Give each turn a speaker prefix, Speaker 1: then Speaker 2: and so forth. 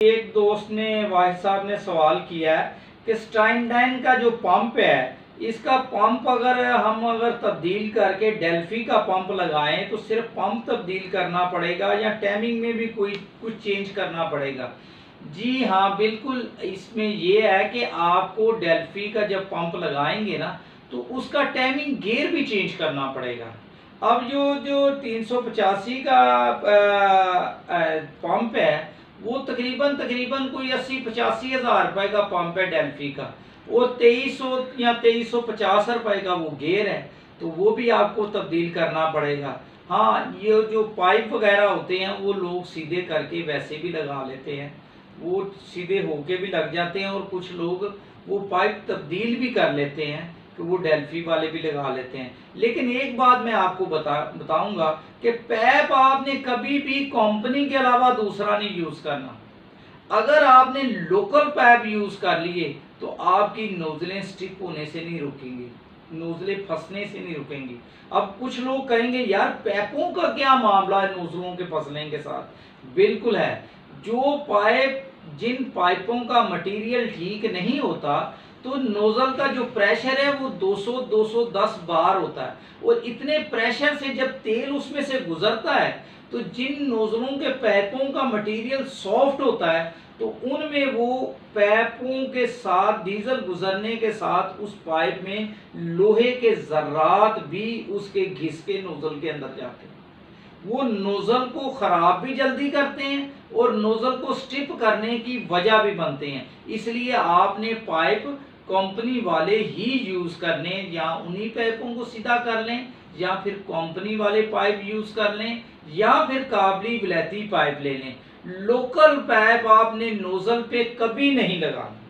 Speaker 1: एक दोस्त ने वाहिद साहब ने सवाल किया है कि स्टाइनडाइन का जो पंप है, इसका पंप अगर हम अगर तब्दील करके डेल्फी का पंप लगाएँ तो सिर्फ़ पंप तब्दील करना पड़ेगा या टाइमिंग में भी कोई, कुछ चेंज करना पड़ेगा? जी हाँ बिल्कुल इसमें ये है कि आपको डेल्फी का जब पंप लगाएँगे ना तो उसका टाइमिंग गेयर भी चेंज करना पड़ेगा। अब जो जो 385 का पंप है वो तकरीबन तकरीबन कोई अस्सी, पचासी हज़ार रुपए का पंप है डेल्फी का। वो तेईस सौ या तेईस सौ पचास रुपए का वो गेयर है तो वो भी आपको तब्दील करना पड़ेगा। हाँ ये जो पाइप वगैरह होते हैं, वो लोग सीधे करके वैसे भी लगा लेते हैं। वो सीधे होके भी लग जाते हैं और कुछ लोग वो पाइप तब्दील भी कर लेते हैं। कि वो डेल्फी वाले भी लगा लेते हैं। लेकिन एक बात मैं आपको बता, बताऊँगा कि पैप आपने कभी भी कंपनी के अलावा दूसरा नहीं यूज़ करना। अगर आपने लोकल पैप यूज़ कर लिए तो आपकी नोजलें स्टिक होने से नहीं रुकेंगी। नोजलें फंसने से नहीं रुकेंगी। अब कुछ लोग कहेंगे, यार, पैपों का क्या मामला है नोजलों के फंसने के साथ? बिल्कुल है। जो पाइप जिन पाइपों का मटेरियल ठीक नहीं होता तो नोजल का जो प्रेशर है, वो 200 210 बार होता है। और इतने प्रेशर से जब तेल उसमें से गुजरता है तो जिन नोजलों के पैपों का मटेरियल सॉफ्ट होता है तो उनमें वो पैपों के साथ, डीजल गुजरने के साथ उस पाइप में लोहे के जर्रात भी उसके घिस के नोजल के अंदर जाते हैं। वो नोजल को ख़राब भी जल्दी करते हैं और नोजल को स्टिप करने की वजह भी बनते हैं। इसलिए आपने पाइप कंपनी वाले ही यूज़ करने, या उन्हीं पाइपों को सीधा कर लें, या फिर कंपनी वाले पाइप यूज़ कर लें, या फिर काबली विलायती पाइप ले लें। लोकल पैप आपने नोजल पे कभी नहीं लगाना।